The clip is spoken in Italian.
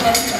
Grazie.